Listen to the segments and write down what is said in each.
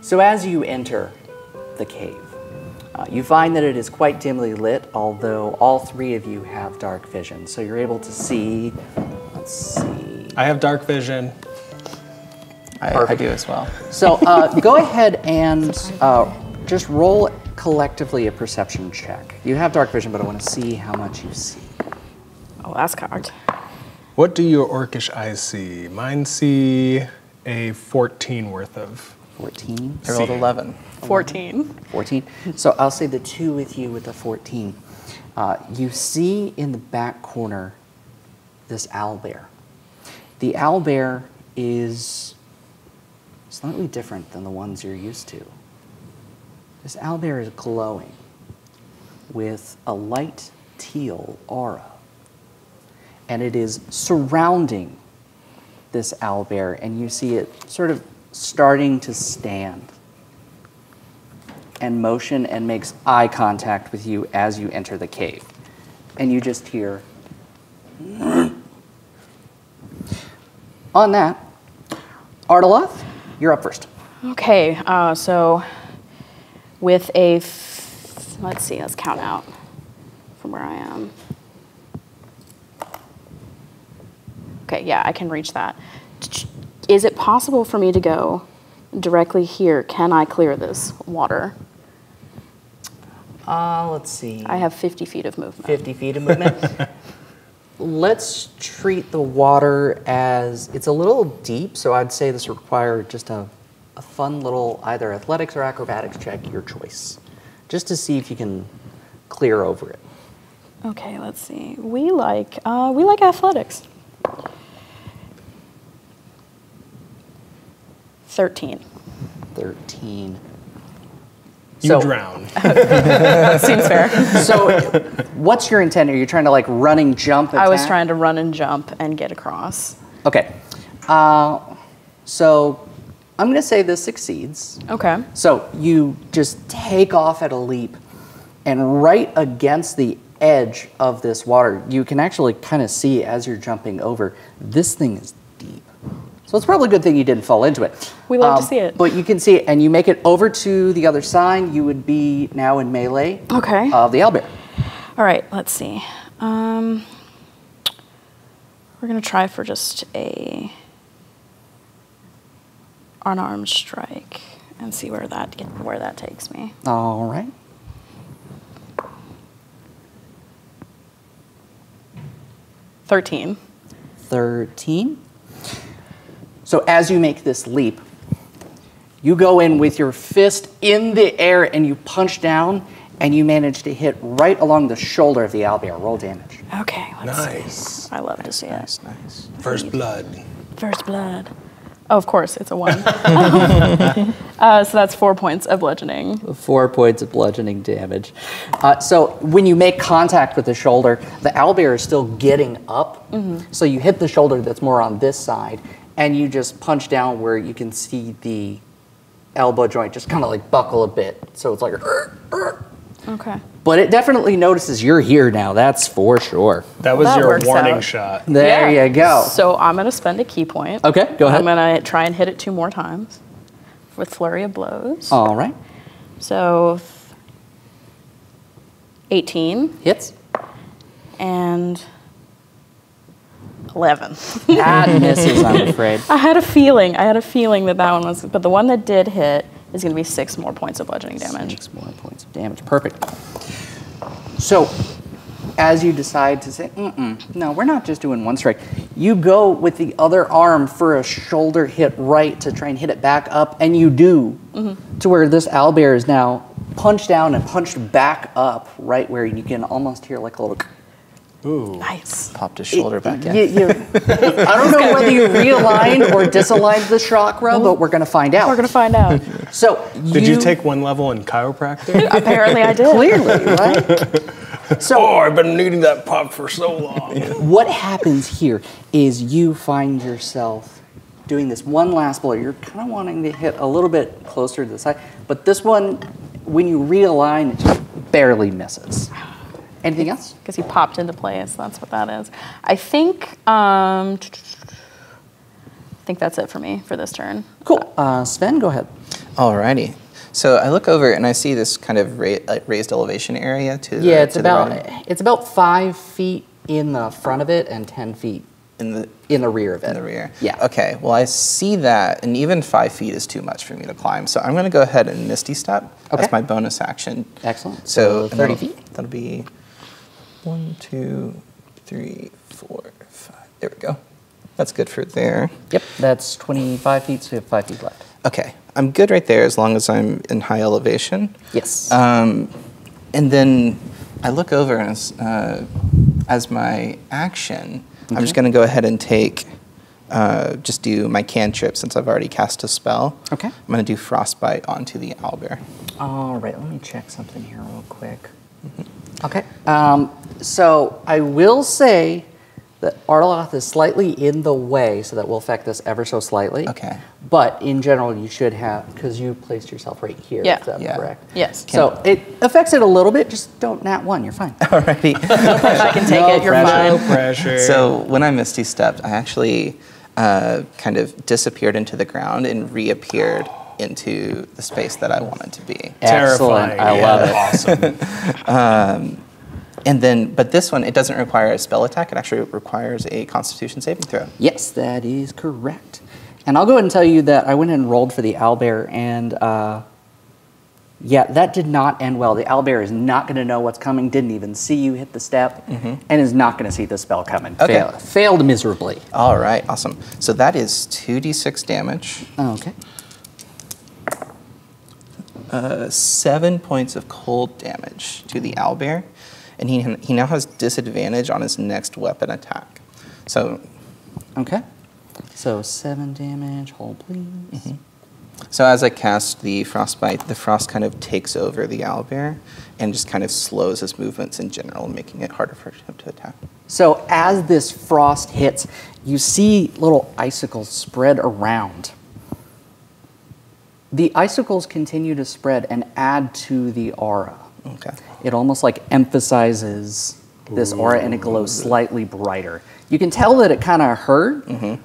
So as you enter the cave, uh, you find that it is quite dimly lit, although all three of you have dark vision. So you're able to see, let's see. I have dark vision. I, I do as well. So uh, go ahead and uh, just roll collectively a perception check. You have dark vision, but I want to see how much you see. Oh, that's cocked. What do your orcish eyes see? Mine see a 14 worth of. 14? I rolled See. 11. 14. 14. So I'll say the two with you with the 14. Uh, you see in the back corner this owl bear. The owl bear is slightly different than the ones you're used to. This owl bear is glowing with a light teal aura. And it is surrounding this owl bear, and you see it sort of starting to stand and motion and makes eye contact with you as you enter the cave. And you just hear. On that, Ardaloth, you're up first. Okay, uh, so with a, f- let's see, let's count out from where I am. Okay, yeah, I can reach that. Is it possible for me to go directly here? Can I clear this water? Uh, let's see. I have 50 feet of movement. 50 feet of movement. Let's treat the water as it's a little deep, so I'd say this require just a, a fun little either athletics or acrobatics check, your choice, just to see if you can clear over it. Okay, let's see. We like uh, we like athletics. Thirteen. 13. You So- drown. Seems fair. So, what's your intent? Are you trying to like running jump? I was trying to run and jump and get across. Okay. Uh, so, I'm going to say this succeeds. Okay. So you just take off at a leap, and right against the edge of this water, you can actually kind of see as you're jumping over, this thing is deep. So it's probably a good thing you didn't fall into it. Um, We love to see it. But you can see it, and you make it over to the other side, you would be now in melee Okay. of the owlbear. All right. Let's see. Um, we're gonna try for just a unarmed strike and see where that where that takes me. All right. Thirteen. 13. So as you make this leap, you go in with your fist in the air and you punch down and you manage to hit right along the shoulder of the owlbear. Roll damage. Okay. Let's Nice. see. I love to see it. Nice, nice. First blood. First blood. Oh, of course, it's a one. uh, so that's four points of bludgeoning. Four points of bludgeoning damage. Uh, so when you make contact with the shoulder, the owlbear is still getting up. So you hit the shoulder that's more on this side, and you just punch down where you can see the elbow joint just kind of like buckle a bit. So it's like, "Arr, arr." Okay. but it definitely notices you're here now. That's for sure. That was that your warning out. shot. There Yeah. you go. So I'm gonna spend a ki point. Okay, go ahead. I'm gonna try and hit it two more times with flurry of blows. All right, So 18 hits. and 11. That misses, I'm afraid. I had a feeling. I had a feeling that that one was, but the one that did hit is gonna be six more points of bludgeoning damage. Six more points of damage. Perfect. So, as you decide to say, Mm-mm, no, we're not just doing one strike, you go with the other arm for a shoulder hit right to try and hit it back up, and you do, mm-hmm. to where this owlbear is now punched down and punched back up, right where you can almost hear like a little. Ooh. Nice. Popped his shoulder back in. You- you- I don't know whether you realigned or disaligned the chakra, but we're going to find out. We're gonna find out. So Did you take one level in chiropractic? Apparently, I did. clearly right? So oh, I've been needing that pop for so long. what happens here is you find yourself doing this one last blow. You're kind of wanting to hit a little bit closer to the side, but this one, when you realign, it just barely misses. Anything else? because he popped into place. That's what that is. I think. Um, I think that's it for me for this turn. Cool. Uh, Sven, go ahead. Alrighty. So I look over and I see this kind of ra- raised elevation area to the Yeah, it's to about right it's about five feet in the front of it and ten feet in the in the rear of it. in the rear. Yeah. Okay. Well, I see that, and even five feet is too much for me to climb. So I'm going to go ahead and misty step. Okay. That's my bonus action. Excellent. So, So 30 feet? That'll be one, two, three, four, five. There we go. That's good for there. Yep, that's twenty-five feet. So we have five feet left. Okay. I'm good right there as long as I'm in high elevation. Yes. Um, and then I look over and as, uh, as my action, I'm just going to go ahead and take, uh, just do my cantrip since I've already cast a spell. Okay. I'm going to do frostbite onto the owlbear. All right, let me check something here real quick. Okay. Um, so I will say that Arloth is slightly in the way, so that will affect this ever so slightly. Okay. But in general, you should have, because you placed yourself right here, Yeah. if I'm Yeah. correct. Yes. So it affects it a little bit, just don't nat one, you're fine. Alrighty. I can take No it. You're pressure. No pressure. so when I misty stepped, I actually uh, kind of disappeared into the ground and reappeared into the space that I wanted to be. Excellent, Terrifying. I love it. Awesome. And then, but this one, it doesn't require a spell attack. It actually requires a Constitution saving throw. Yes, that is correct. And I'll go ahead and tell you that I went and rolled for the owlbear, and uh, yeah, that did not end well. The owlbear is not going to know what's coming, didn't even see you hit the step, and is not going to see the spell coming. Okay. Fail- failed miserably. All right, awesome. So that is 2d6 damage, Okay. Uh, seven points of cold damage to the owlbear, and he, he now has disadvantage on his next weapon attack. So, Okay. So seven damage, hold please. so as I cast the frostbite, the frost kind of takes over the owlbear and just kind of slows his movements in general, making it harder for him to attack. So as this frost hits, you see little icicles spread around. The icicles continue to spread and add to the aura. Okay. It almost like emphasizes this aura and it glows slightly brighter. You can tell that it kind of hurt, mm -hmm.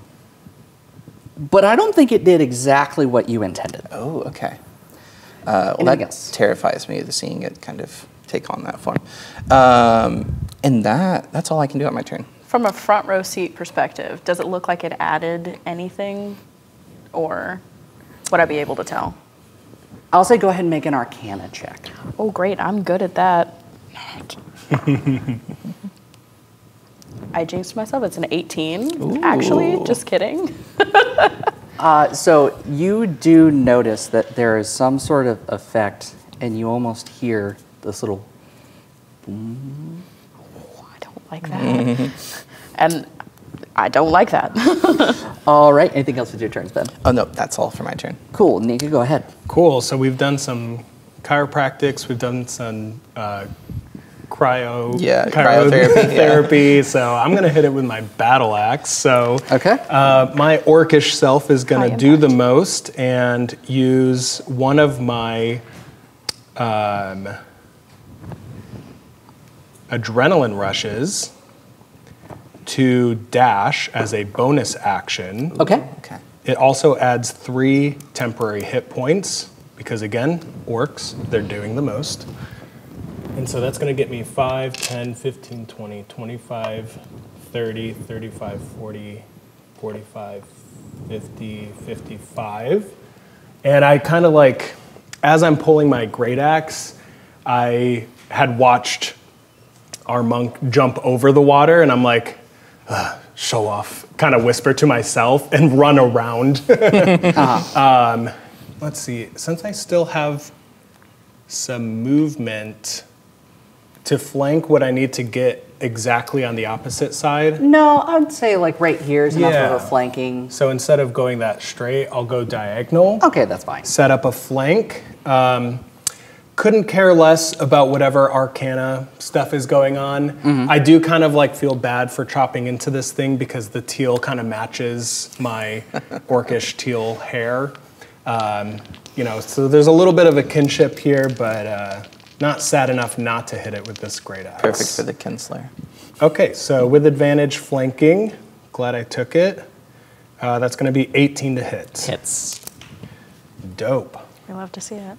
but I don't think it did exactly what you intended. Oh, okay. Uh, well, Anything that else? terrifies me, the seeing it kind of take on that form. Um, and that that's all I can do on my turn. From a front row seat perspective, does it look like it added anything, or would I be able to tell? I'll say go ahead and make an arcana check. Oh, great! I'm good at that. I jinxed myself. It's an 18. Actually, just kidding. Uh, so you do notice that there is some sort of effect, and you almost hear this little. Oh, I don't like that. and I don't like that. All right. Anything else with your turns, Ben? Oh no, that's all for my turn. Cool. Nika, go ahead. Cool. So we've done some chiropractics. We've done some uh, cryo Yeah, cryotherapy, yeah. therapy. So I'm gonna hit it with my battle axe. So Okay. uh, my orcish self is gonna do the most and use one of my um, adrenaline rushes to dash as a bonus action. Okay. Okay. It also adds three temporary hit points because, again, orcs, they're doing the most. And so that's going to get me 5, 10, 15, 20, 25, 30, 35, 40, 45, 50, 55. And I kind of like, as I'm pulling my great axe, I had watched our monk jump over the water, and I'm like, "Ugh, show off, kind of whisper to myself and run around. um, let's see, since I still have some movement to flank, what I need to get exactly on the opposite side. No, I'd say like right here is enough Yeah. of a flanking. So instead of going that straight, I'll go diagonal. Okay, that's fine. set up a flank. Um, couldn't care less about whatever arcana stuff is going on. I do kind of like feel bad for chopping into this thing because the teal kind of matches my orcish teal hair. Um, you know, so there's a little bit of a kinship here, but uh, not sad enough not to hit it with this great axe. Perfect for the Kinslayer. Okay, so with advantage flanking, glad I took it. Uh, that's going to be 18 to hit. Hits. Dope. I love to see it.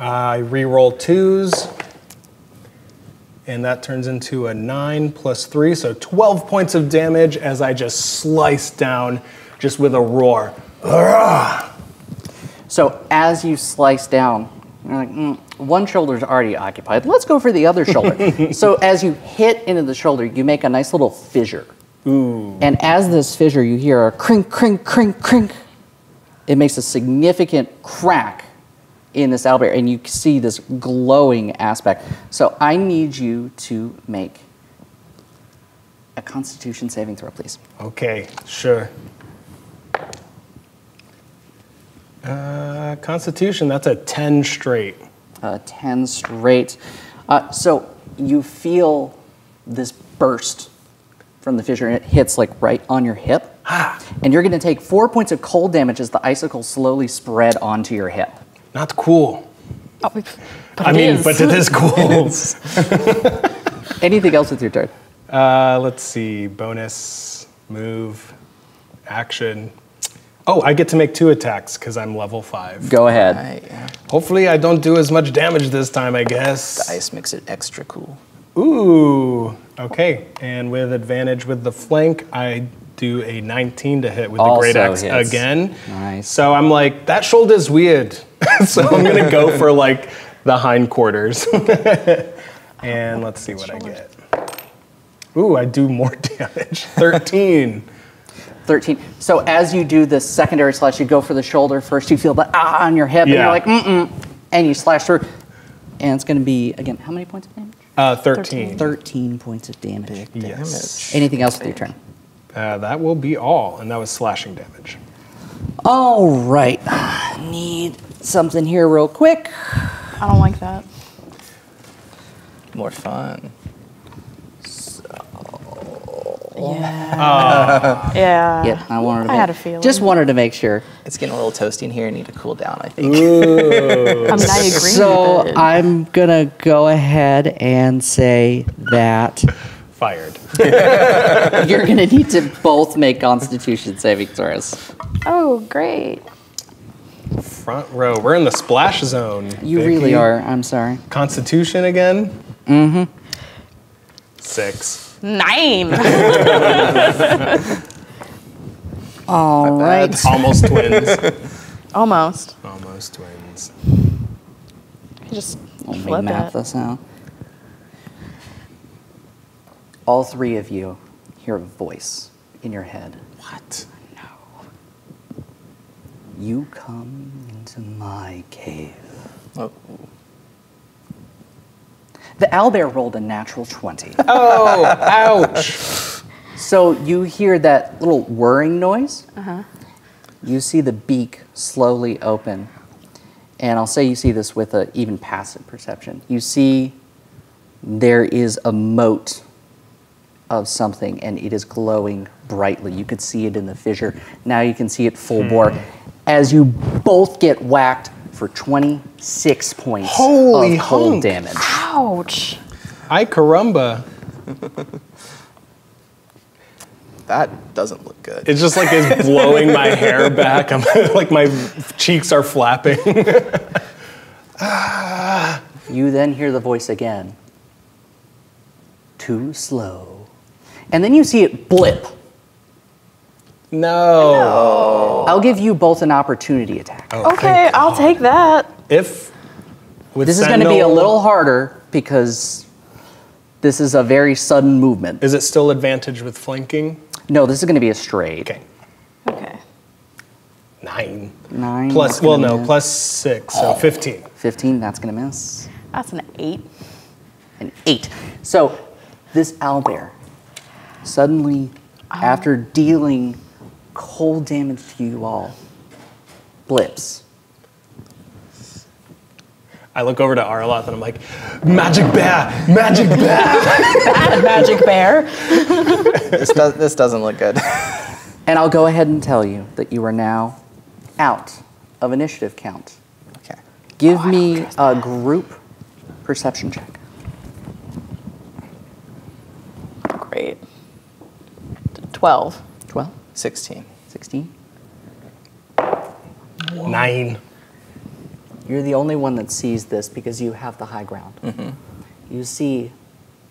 I re-roll twos, and that turns into a nine plus three, so 12 points of damage as I just slice down, just with a roar. So as you slice down, you're like, mm, one shoulder's already occupied. Let's go for the other shoulder. so as you hit into the shoulder, you make a nice little fissure. Ooh. And as this fissure, you hear a crink, crink, crink, crink. It makes a significant crack in this owlbear, and you see this glowing aspect. So I need you to make a Constitution saving throw, please. Okay, sure. Uh, Constitution, that's a 10 straight. uh, 10 straight. Uh, so you feel this burst from the fissure, and it hits like right on your hip. Ah. And you're going to take four points of cold damage as the icicle slowly spread onto your hip. Not cool. Oh, but I mean, is. but it is cool. Anything else with your turn? Uh, let's see. Bonus, move, action. Oh, I get to make two attacks because I'm level five. Go ahead. Right. Hopefully, I don't do as much damage this time, I guess. The ice makes it extra cool. Ooh, okay. And with advantage with the flank, I do a 19 to hit with the great axe hits. again. Nice. So I'm like, that shoulder's weird. so I'm gonna go for like the hindquarters. and let's see what I get. Ooh, I do more damage. 13. 13. So as you do the secondary slash, you go for the shoulder first. You feel the ah on your hip, and you're like, mm-mm. And you slash through. And it's going to be, again, how many points of damage? Uh, 13. 13 points of damage. Big Yes. damage. Anything else with your turn? Uh, that will be all, and that was slashing damage. All right. Need something here real quick. I don't like that. More fun. Yeah. yeah. Yeah, I wanted to. I make- had a feeling. Just wanted to make sure. It's getting a little toasty in here. I need to cool down, I think. I mean, I agree So with it. I'm gonna go ahead and say that Fired. you're gonna need to both make Constitution saving throws. oh, great. Front row. We're in the splash zone. You Vicky. really are. I'm sorry. Constitution again? Mm-hmm. Six. Nine. All right. Almost twins. Almost. Almost twins. You just Let me flip map it. this out. All three of you hear a voice in your head. What? No. You come into my cave. Oh, The owlbear rolled a natural 20. Oh, ouch. So you hear that little whirring noise. Uh-huh. You see the beak slowly open. And I'll say you see this with an even passive perception. You see there is a mote of something and it is glowing brightly. You could see it in the fissure. Now you can see it full bore hmm. as you both get whacked for 26 points Holy of cold hunk. damage. Ouch. I caramba. that doesn't look good. It's just like it's blowing my hair back. I'm like my cheeks are flapping. You then hear the voice again. Too slow. And then you see it blip. No. I'll give you both an opportunity attack. Oh, Okay, I'll take that. If with this is going to be a little harder because this is a very sudden movement. Is it still advantage with flanking? No, this is going to be a straight. Okay. Okay. Nine. Nine. Plus, well, no, miss. plus six, so 15. 15, that's going to miss. That's an eight. An eight. So this owlbear suddenly, oh. after dealing cold damage to you all, blips. I look over to Arloth and I'm like, magic bear, magic bear. Magic bear. this, does, this doesn't look good. And I'll go ahead and tell you that you are now out of initiative count. okay. Give oh, me a group perception check. 12. 12. 16. 16. Whoa. Nine. You're the only one that sees this because you have the high ground. Mm -hmm. You see,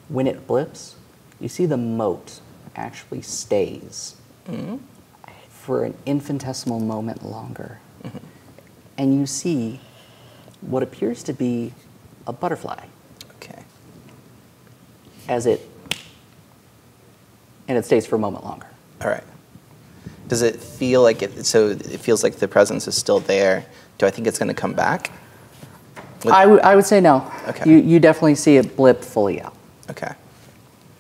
when it blips, you see the mote actually stays mm -hmm. for an infinitesimal moment longer. Mm -hmm. And you see what appears to be a butterfly. Okay. As it and it stays for a moment longer. All right. Does it feel like it? So it feels like the presence is still there. Do I think it's going to come back? With- I would- I would say no. Okay. You, you definitely see it blip fully out. Okay.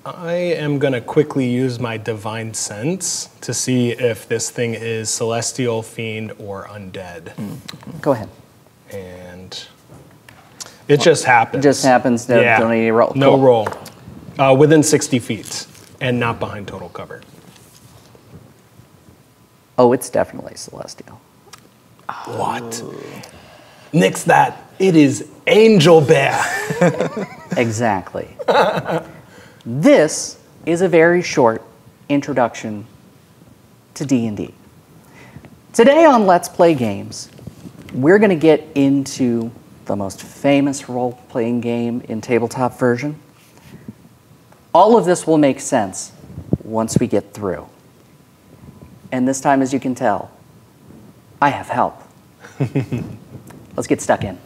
I am going to quickly use my divine sense to see if this thing is celestial, fiend, or undead. Go ahead. And it just happens. It just happens. No- yeah. don't need to roll. No Cool. roll. Uh, within 60 feet and not behind total cover. Oh, it's definitely celestial. What? Nix that. It is Angel Bear. Exactly. this is a very short introduction to D&D. Today on Let's Play Games, we're going to get into the most famous role-playing game in tabletop version. All of this will make sense once we get through. And this time, as you can tell, I have help. Let's get stuck in.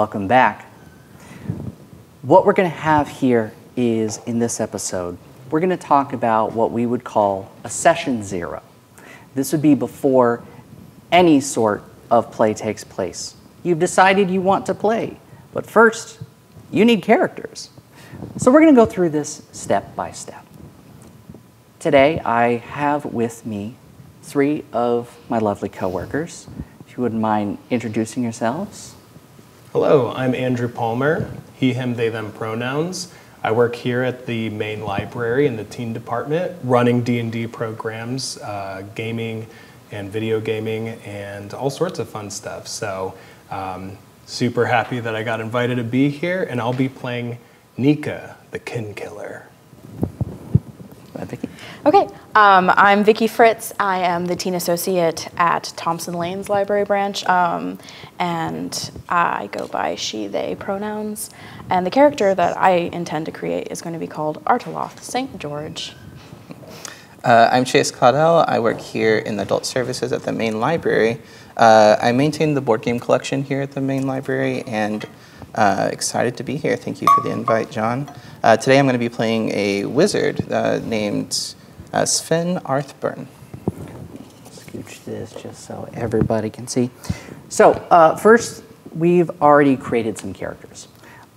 Welcome back. What we're going to have here is in this episode, we're going to talk about what we would call a session zero. This would be before any sort of play takes place. You've decided you want to play, but first, you need characters. So we're going to go through this step by step. Today, I have with me three of my lovely coworkers. If you wouldn't mind introducing yourselves. Hello, I'm Andrew Palmer. He, him, they, them pronouns. I work here at the main library in the teen department, running D&D programs, uh, gaming and video gaming, and all sorts of fun stuff. So, um, super happy that I got invited to be here, and I'll be playing Nika, the kin killer. Vicky. Okay, um, I'm Vicki Fritz. I am the teen associate at Thompson Lane's library branch, um, and I go by she, they pronouns. And the character that I intend to create is going to be called Arteloth St. George. Uh, I'm Chase Caudell. I work here in adult services at the main library. Uh, I maintain the board game collection here at the main library and uh, excited to be here. Thank you for the invite, John. Uh, today I'm going to be playing a wizard uh, named uh, Sven Arthburn. Scooch this just so everybody can see. So, uh, first, we've already created some characters,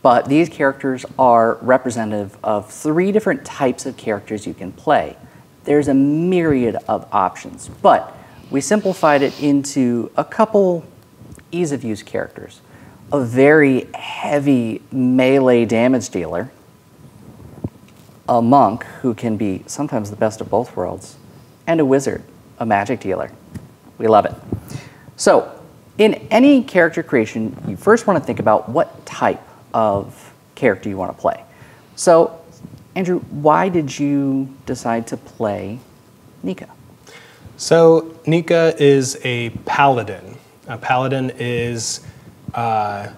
but these characters are representative of three different types of characters you can play. There's a myriad of options, but we simplified it into a couple ease of use characters. A very heavy melee damage dealer, a monk who can be sometimes the best of both worlds, and a wizard, a magic dealer. We love it. So, in any character creation, you first want to think about what type of character you want to play. So, Andrew, why did you decide to play Nika? So, Nika is a paladin. A paladin is, uh,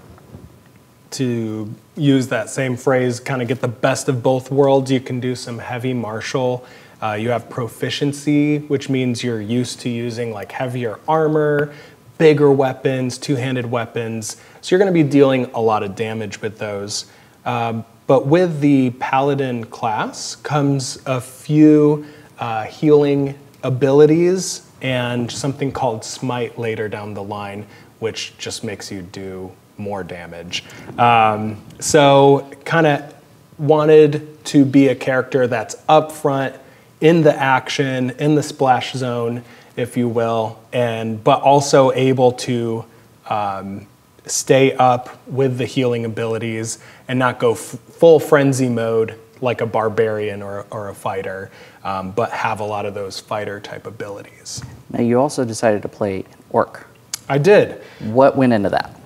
to use that same phrase, kind of get the best of both worlds. You can do some heavy martial. Uh, you have proficiency, which means you're used to using like heavier armor, bigger weapons, two handed weapons. So, you're going to be dealing a lot of damage with those. Um, but with the paladin class comes a few uh, healing abilities and something called smite later down the line, which just makes you do more damage. Um, so, kind of wanted to be a character that's up front in the action, in the splash zone, if you will, and but also able to um, stay up with the healing abilities and not go f- full frenzy mode like a barbarian or, or a fighter, um, but have a lot of those fighter type abilities. Now, you also decided to play orc. I did. What went into that?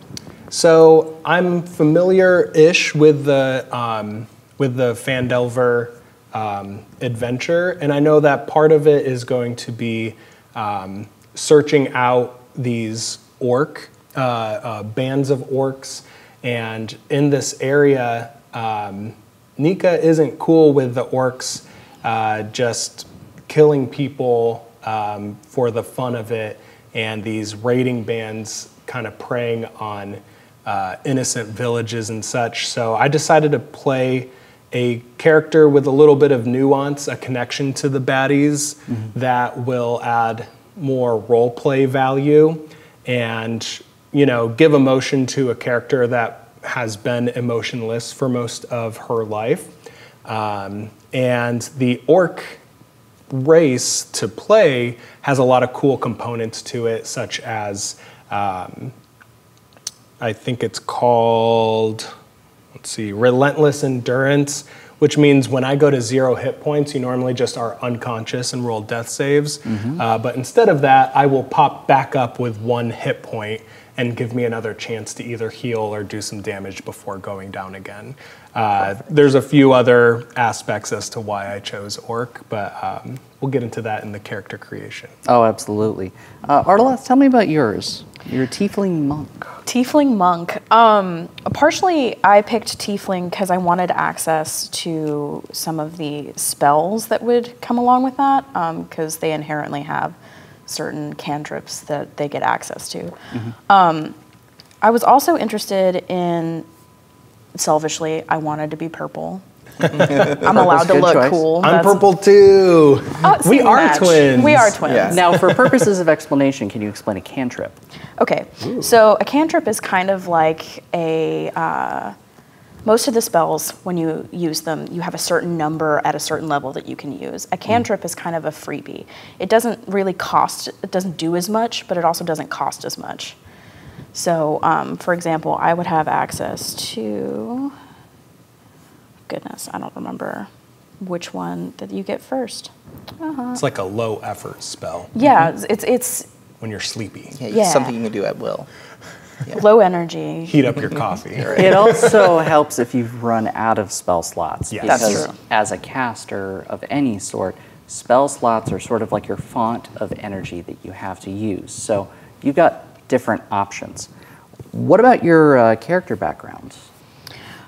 So I'm familiar-ish with the um, with the Phandelver um, adventure, and I know that part of it is going to be um, searching out these orc uh, uh, bands of orcs, and in this area, um, Nika isn't cool with the orcs uh, just killing people um, for the fun of it, and these raiding bands kind of preying on uh, innocent villages and such. So I decided to play a character with a little bit of nuance, a connection to the baddies that will add more role play value and you know give emotion to a character that has been emotionless for most of her life. Um, and the orc race to play has a lot of cool components to it, such as um, I think it's called, let's see, Relentless Endurance, which means when I go to zero hit points, you normally just are unconscious and roll death saves. Uh, but instead of that, I will pop back up with one hit point and give me another chance to either heal or do some damage before going down again. Uh, there's a few other aspects as to why I chose Orc, but um, we'll get into that in the character creation. Oh, absolutely. Uh, tell me about yours. You're a tiefling monk. Tiefling monk. Um, partially, I picked Tiefling because I wanted access to some of the spells that would come along with that, because they inherently have certain cantrips that they get access to. Um, I was also interested in, selfishly, I wanted to be purple. I'm allowed to look choice. cool. I'm That's- purple too. Oh, we are match. twins. We are twins. Yeah. Now, for purposes of explanation, can you explain a cantrip? Okay, so a cantrip is kind of like a. Uh, most of the spells, when you use them, you have a certain number at a certain level that you can use. A cantrip is kind of a freebie. It doesn't really cost, it doesn't do as much, but it also doesn't cost as much. So, um, for example, I would have access to. Goodness, I don't remember which one that you get first. It's like a low effort spell Yeah, it's it's when you're sleepy. Yeah, Yeah. something you can do at will. low energy. Heat up your coffee. It also helps if you've run out of spell slots. Yes. That's true. As a caster of any sort, spell slots are sort of like your font of energy that you have to use. So you've got different options. What about your uh, character background?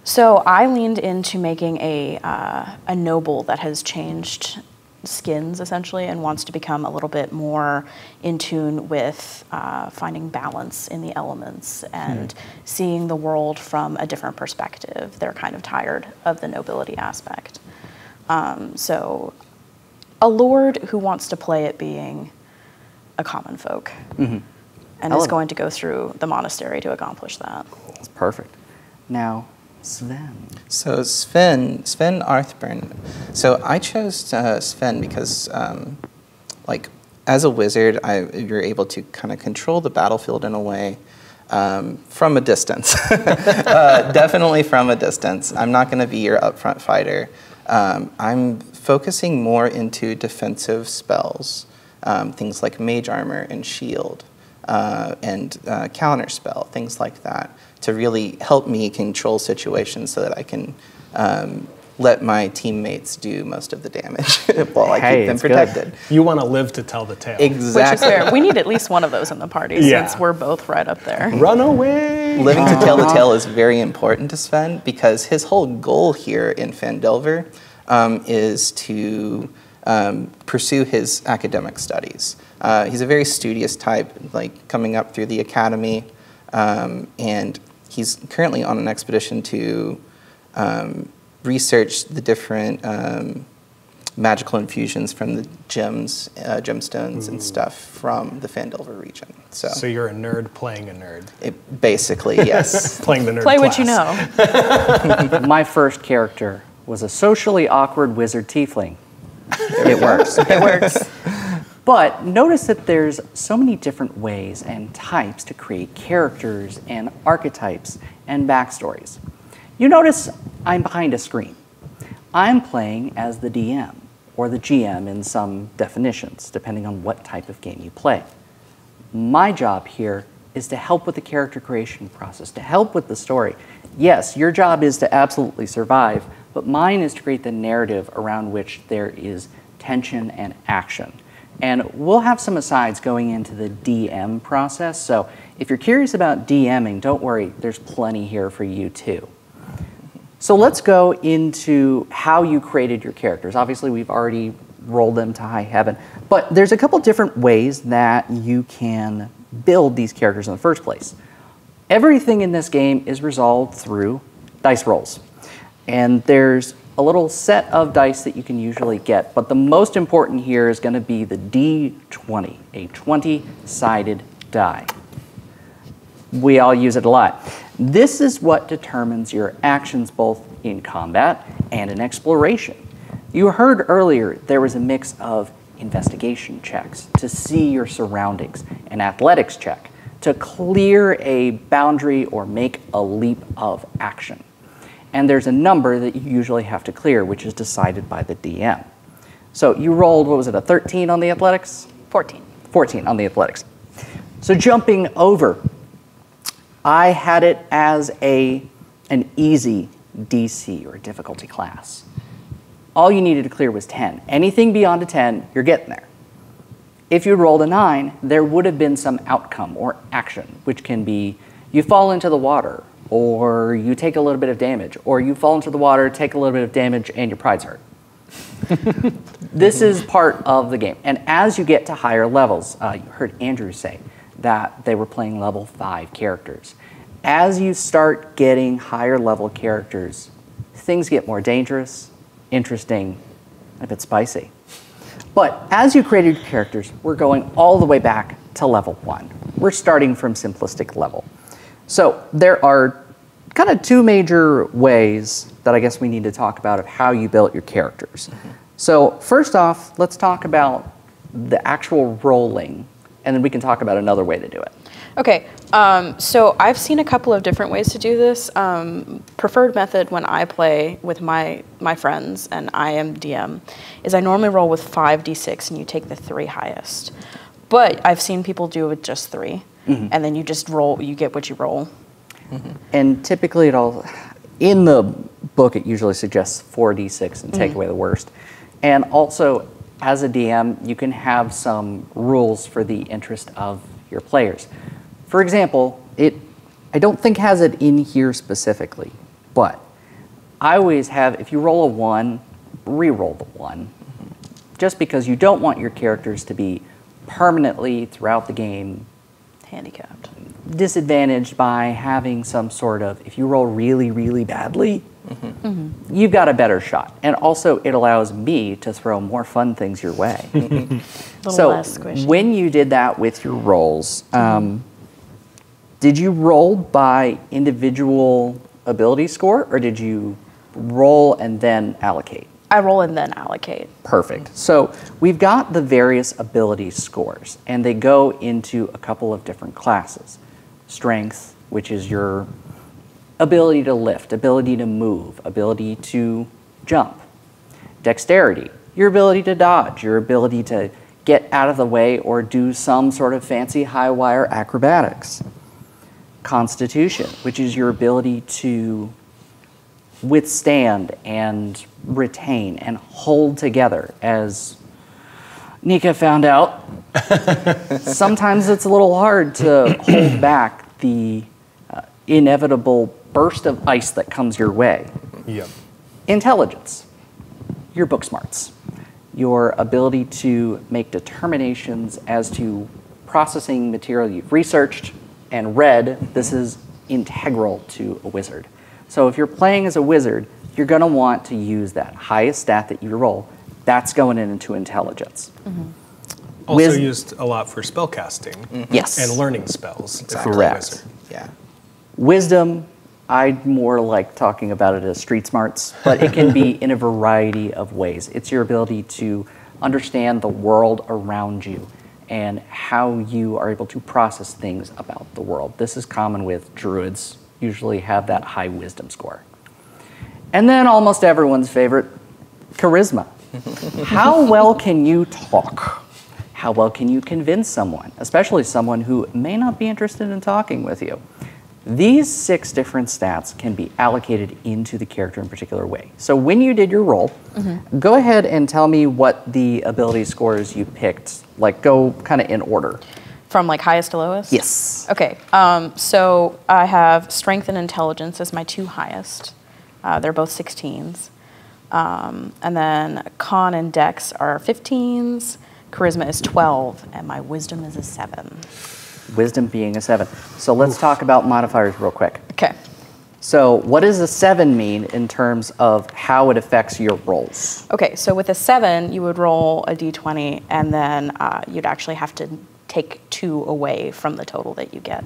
So I leaned into making a uh, a noble that has changed skins essentially and wants to become a little bit more in tune with uh, finding balance in the elements and seeing the world from a different perspective. They're kind of tired of the nobility aspect. Um, so a lord who wants to play at being a common folk and I is it. going to go through the monastery to accomplish that. That's perfect. Now, Sven. So Sven, Sven Arthburn. So I chose uh, Sven because, um, like, as a wizard, I, you're able to kind of control the battlefield in a way um, from a distance. uh, definitely from a distance. I'm not going to be your upfront fighter. Um, I'm focusing more into defensive spells, um, things like mage armor and shield uh, and uh, counter spell, things like that, to really help me control situations so that I can um, let my teammates do most of the damage while I Hey, keep them it's good. protected. You want to live to tell the tale. Which is Exactly. fair. We need at least one of those in the party Yeah. since we're both right up there. Run away. Living to tell the tale is very important to Sven because his whole goal here in Phandelver um, is to um, pursue his academic studies. Uh, he's a very studious type, like coming up through the academy, um, and he's currently on an expedition to um, research the different um, magical infusions from the gems, uh, gemstones, and stuff from the Phandelver region. So, So you're a nerd playing a nerd. it, basically, yes. Playing the nerd Play what you know. My first character was a socially awkward wizard tiefling. It works. It works. But notice that there's so many different ways and types to create characters and archetypes and backstories. You notice I'm behind a screen. I'm playing as the DM or the GM in some definitions, depending on what type of game you play. My job here is to help with the character creation process, to help with the story. Yes, your job is to absolutely survive, but mine is to create the narrative around which there is tension and action. And we'll have some asides going into the DM process. So if you're curious about DMing, don't worry, there's plenty here for you too. So let's go into how you created your characters. Obviously, we've already rolled them to high heaven, but there's a couple different ways that you can build these characters in the first place. Everything in this game is resolved through dice rolls. And there's a little set of dice that you can usually get, but the most important here is going to be the D20, a 20 sided die. We all use it a lot. This is what determines your actions both in combat and in exploration. You heard earlier there was a mix of investigation checks to see your surroundings, an athletics check to clear a boundary or make a leap of action. And there's a number that you usually have to clear, which is decided by the DM. So you rolled, what was it, a 13 on the athletics? 14. 14 on the athletics. So jumping over, I had it as a, an easy DC or difficulty class. All you needed to clear was 10. Anything beyond a 10, you're getting there. If you rolled a 9, there would have been some outcome or action, which can be you fall into the water, or you take a little bit of damage, or you fall into the water, take a little bit of damage, and your pride's hurt. this is part of the game. And as you get to higher levels, uh, you heard Andrew say that they were playing level 5 characters. As you start getting higher level characters, things get more dangerous, interesting, a bit spicy. But as you created your characters, we're going all the way back to level 1. We're starting from simplistic level. So there are kind of two major ways that I guess we need to talk about of how you built your characters. So first off, let's talk about the actual rolling, and then we can talk about another way to do it. Okay, um, so I've seen a couple of different ways to do this. Um, preferred method when I play with my my friends and I am DM is I normally roll with five d6 and you take the three highest. But I've seen people do it with just 3 and then you just roll. You get what you roll. Mm-hmm. And typically, it all in the book it usually suggests four d6 and take mm-hmm. away the worst. And also, as a DM, you can have some rules for the interest of your players. For example, it I don't think has it in here specifically, but I always have if you roll a one, re-roll the one, just because you don't want your characters to be permanently throughout the game Handicapped. disadvantaged by having some sort of if you roll really really badly you've got a better shot. And also it allows me to throw more fun things your way. So when you did that with your rolls um, did you roll by individual ability score or did you roll and then allocate I roll and then allocate. Perfect. So we've got the various ability scores, and they go into a couple of different classes. Strength, which is your ability to lift, ability to move, ability to jump. Dexterity, your ability to dodge, your ability to get out of the way or do some sort of fancy high wire acrobatics. Constitution, which is your ability to withstand and retain and hold together as Nika found out. Sometimes it's a little hard to hold back the uh, inevitable burst of ice that comes your way. Yep. Intelligence, your book smarts, your ability to make determinations as to processing material you've researched and read. This is integral to a wizard. So if you're playing as a wizard, you're going to want to use that highest stat that you roll. That's going into intelligence. Mm-hmm. Also Wiz- used a lot for spell casting mm-hmm. Yes. and learning spells. if you're a Correct. wizard. Yeah. Wisdom, I'd more like talking about it as street smarts, but it can be in a variety of ways. It's your ability to understand the world around you and how you are able to process things about the world. This is common with druids, usually have that high wisdom score. And then almost everyone's favorite, charisma. how well can you talk? How well can you convince someone, especially someone who may not be interested in talking with you? These six different stats can be allocated into the character in a particular way. So when you did your roll, mm-hmm. go ahead and tell me what the ability scores you picked. Like go kind of in order. From like highest to lowest? Yes. Okay, um, so I have strength and intelligence as my two highest. Uh, they're both 16s. Um, and then con and dex are 15s, charisma is 12, and my wisdom is a 7. Wisdom being a seven. So let's talk about modifiers real quick. Okay, So what does a seven mean in terms of how it affects your rolls? okay, so with a 7, you would roll a d20, and then uh, you'd actually have to take two away from the total that you get.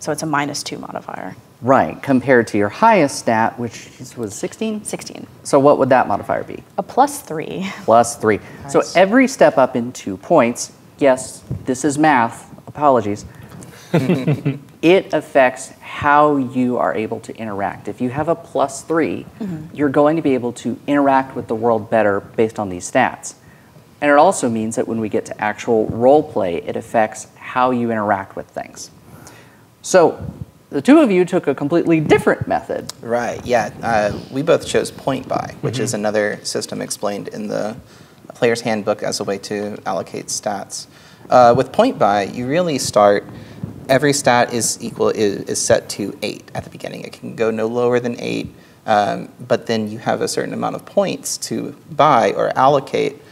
So it's a minus 2 modifier. Right, compared to your highest stat, which was 16? 16. So what would that modifier be? A plus 3. Plus three. So every step up in two points, yes, this is math, apologies. it affects how you are able to interact. If you have a plus 3 mm-hmm. you're going to be able to interact with the world better based on these stats. And it also means that when we get to actual role play, it affects how you interact with things. So the two of you took a completely different method. Right, yeah. Uh, we both chose point buy, which is another system explained in the player's handbook as a way to allocate stats. Uh, with point buy, you really start, every stat is equal, is, is set to eight at the beginning. It can go no lower than eight, um, but then you have a certain amount of points to buy or allocate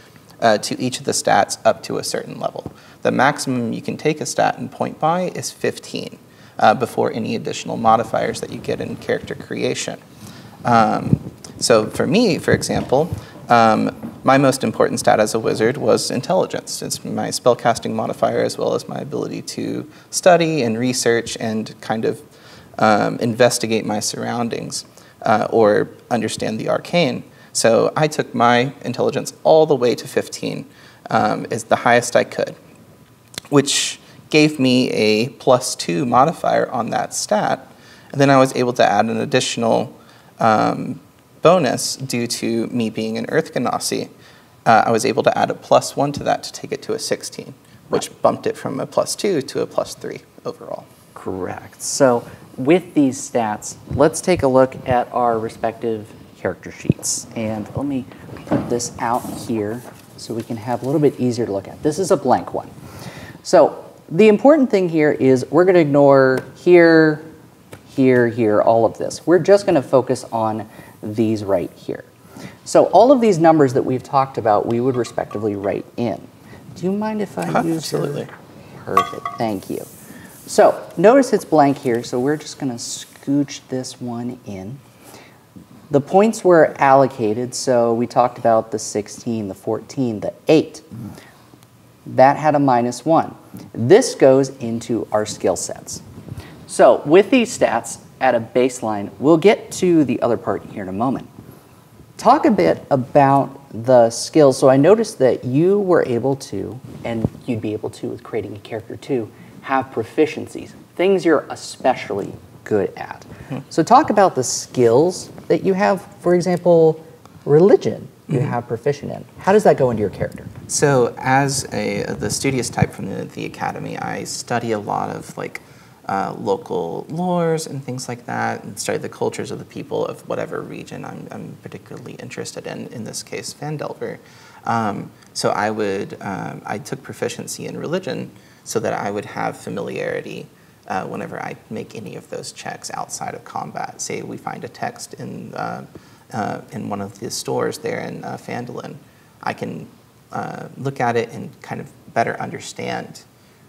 uh, to each of the stats up to a certain level. The maximum you can take a stat in point buy is 15 uh, before any additional modifiers that you get in character creation. Um, so for me, for example, um, my most important stat as a wizard was intelligence. It's my spellcasting modifier as well as my ability to study and research and kind of um, investigate my surroundings uh, or understand the arcane. So I took my intelligence all the way to 15, um, is the highest I could, which gave me a plus two modifier on that stat. And then I was able to add an additional um, bonus due to me being an Earth Genasi. Uh, I was able to add a plus one to that to take it to a 16, which bumped it from a plus two to a plus three overall. Correct. So with these stats, let's take a look at our respective character sheets. And let me put this out here so we can have a little bit easier to look at. This is a blank one. So the important thing here is we're going to ignore here, here, here, all of this. We're just going to focus on these right here. So all of these numbers that we've talked about, we would respectively write in. Do you mind if I use your- absolutely. Perfect, thank you. So notice it's blank here, so we're just going to scooch this one in. The points were allocated, so we talked about the 16, the 14, the 8. That had a minus 1. This goes into our skill sets. So with these stats at a baseline, we'll get to the other part here in a moment. Talk a bit about the skills. So I noticed that you were able to, and you'd be able to with creating a character too, have proficiencies, things you're especially good at. So talk about the skills that you have, for example, religion you have proficient in. How does that go into your character? So, as a the studious type from the, the academy, I study a lot of like uh, local lores and things like that, and study the cultures of the people of whatever region I'm, I'm particularly interested in. In this case, Phandelver. Um, so I would um, I took proficiency in religion so that I would have familiarity. Uh, whenever I make any of those checks outside of combat, say we find a text in uh, uh, in one of the stores there in uh, Phandalin, I can uh, look at it and kind of better understand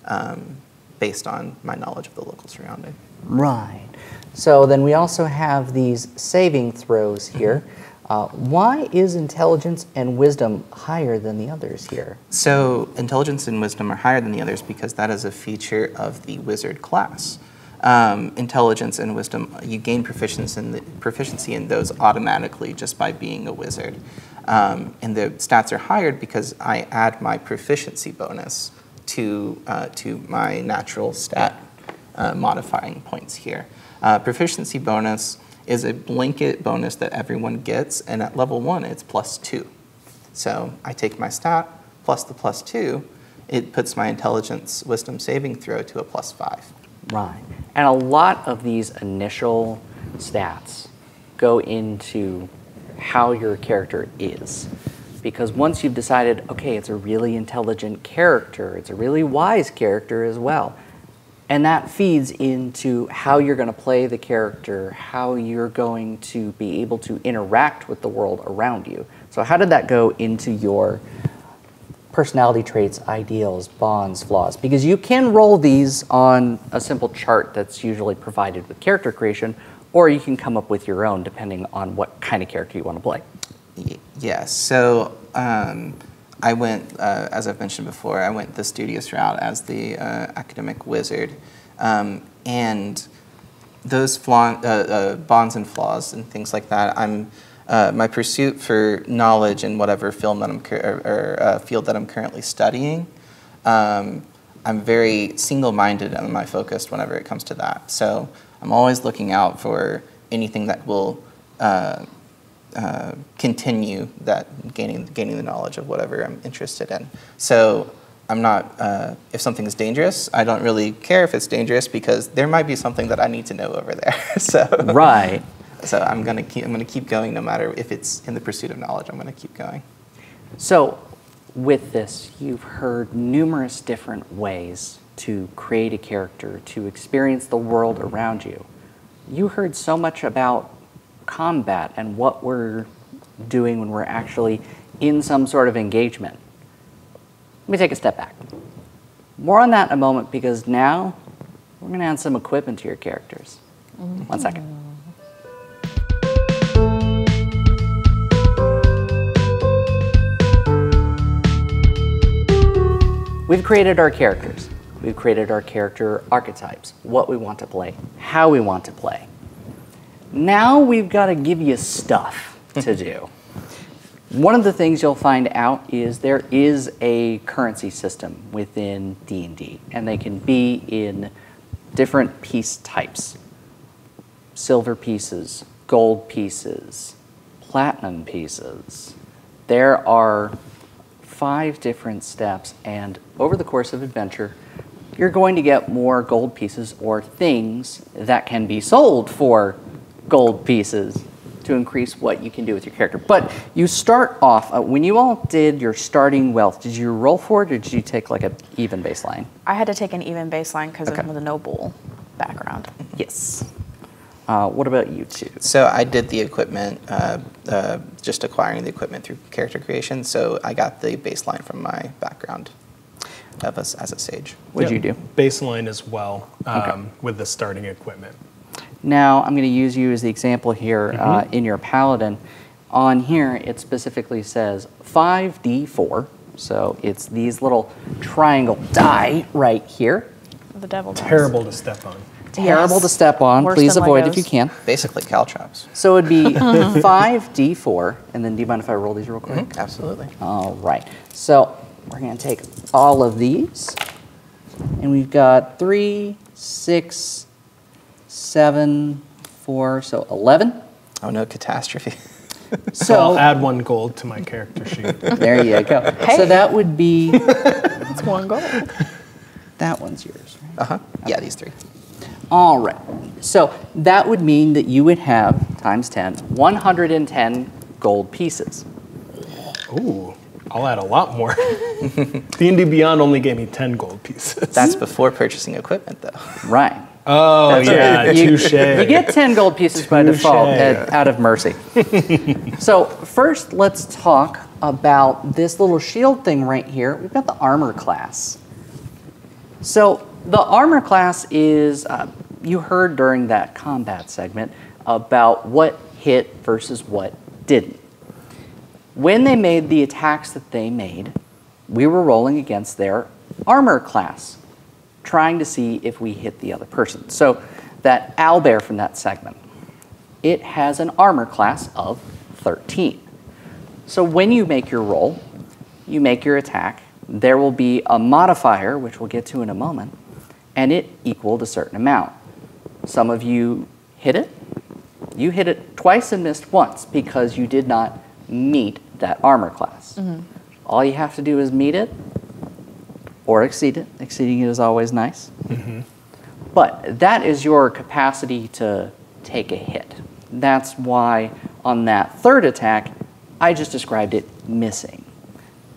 um, based on my knowledge of the local surrounding. Right. So then we also have these saving throws here. Uh, why is intelligence and wisdom higher than the others here? So intelligence and wisdom are higher than the others because that is a feature of the wizard class. um, intelligence and wisdom, you gain proficiency in, the, proficiency in those automatically just by being a wizard. Um, and the stats are higher because I add my proficiency bonus to, uh, to my natural stat uh, modifying points here. Uh, proficiency bonus is a blanket bonus that everyone gets, and at level one, it's plus two. So I take my stat plus the plus two, it puts my intelligence wisdom saving throw to a plus five. Right. And a lot of these initial stats go into how your character is. Because once you've decided, okay, it's a really intelligent character, it's a really wise character as well, and that feeds into how you're going to play the character, how you're going to be able to interact with the world around you. So, how did that go into your personality traits, ideals, bonds, flaws? Because you can roll these on a simple chart that's usually provided with character creation, or you can come up with your own depending on what kind of character you want to play. Yes. So um, I went, uh, as I've mentioned before, I went the studious route as the uh, academic wizard, um, and those flaw- uh, uh, bonds and flaws and things like that. I'm uh, my pursuit for knowledge in whatever film that I'm or, or uh, field that I'm currently studying. Um, I'm very single-minded and my focused whenever it comes to that. So I'm always looking out for anything that will uh, continue that gaining gaining the knowledge of whatever I'm interested in. So I'm not uh, if something is dangerous, I don't really care if it's dangerous because there might be something that I need to know over there. so Right. so I'm gonna keep I'm gonna keep going no matter if it's in the pursuit of knowledge. I'm gonna keep going. So, with this, you've heard numerous different ways to create a character, to experience the world around you. You heard so much about combat and what we're doing when we're actually in some sort of engagement. Let me take a step back. More on that in a moment because now we're going to add some equipment to your characters. Mm-hmm. One second. We've created our characters. We've created our character archetypes, what we want to play, how we want to play. Now we've got to give you stuff to do. One of the things you'll find out is there is a currency system within D&D and they can be in different piece types. Silver pieces, gold pieces, platinum pieces. There are five different steps, and over the course of adventure, you're going to get more gold pieces or things that can be sold for gold pieces to increase what you can do with your character. But you start off, uh, when you all did your starting wealth, did you roll for it or did you take like an even baseline? I had to take an even baseline because Okay. of the noble background. Yes. Uh, what about you two? So I did the equipment, uh, uh, just acquiring the equipment through character creation. So I got the baseline from my background of us as a sage. What'd Yeah, you do? Baseline as well um, with the starting equipment. Now, I'm going to use you as the example here uh, in your paladin. On here, it specifically says 5d4. So it's these little triangle die right here. The devil. dies. Terrible to step on. Terrible Yes. to step on. Worse Please than avoid if you can. Basically, caltrops. So it'd be 5d4. And then do you mind if I roll these real quick? Absolutely. All right. So we're going to take all of these. And we've got three, six, seven, four, so 11. Oh no, catastrophe. So I'll add one gold to my character sheet. There you go. So that would be It's one gold. that one's yours. Right? Uh huh. Yeah, these three. All right. So that would mean that you would have times 10, 110 gold pieces. Ooh, I'll add a lot more. D&D Beyond only gave me 10 gold pieces. That's before purchasing equipment, though. Right. Oh, That's yeah, right. You- touche. You get 10 gold pieces by default at- out of mercy. so first, let's talk about this little shield thing right here. We've got the armor class. So the armor class is, uh, you heard during that combat segment about what hit versus what didn't. When they made the attacks that they made, we were rolling against their armor class trying to see if we hit the other person. So that owlbear from that segment, it has an armor class of 13. So when you make your roll, you make your attack, there will be a modifier, which we'll get to in a moment, and it equaled a certain amount. Some of you hit it, you hit it twice and missed once because you did not meet that armor class. Mm-hmm. All you have to do is meet it or exceed it. Exceeding it is always nice. Mm-hmm. But that is your capacity to take a hit. That's why on that third attack, I just described it missing.